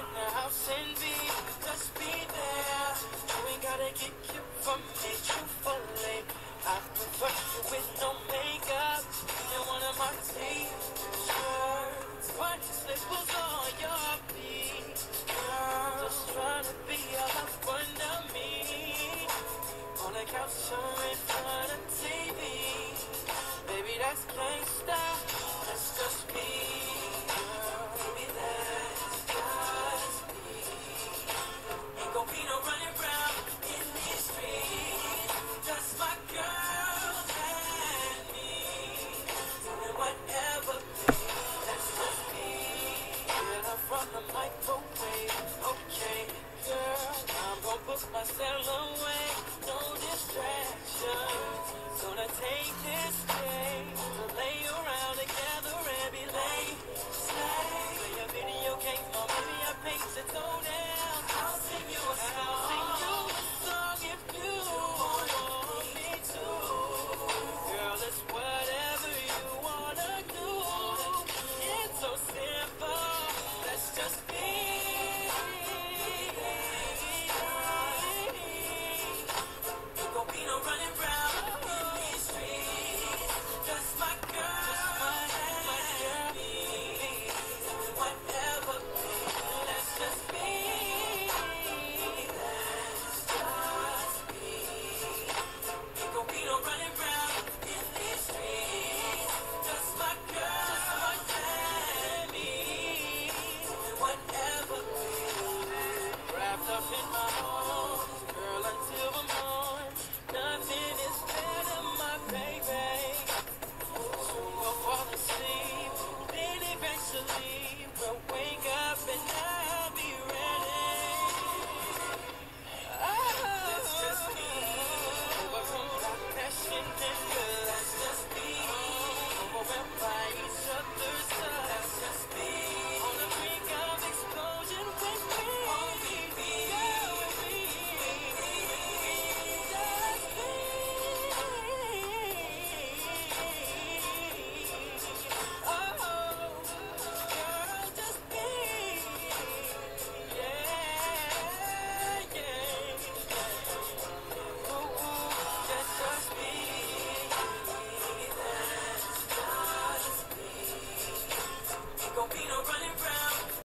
in the house and be, just be there. You ain't gotta get you from me,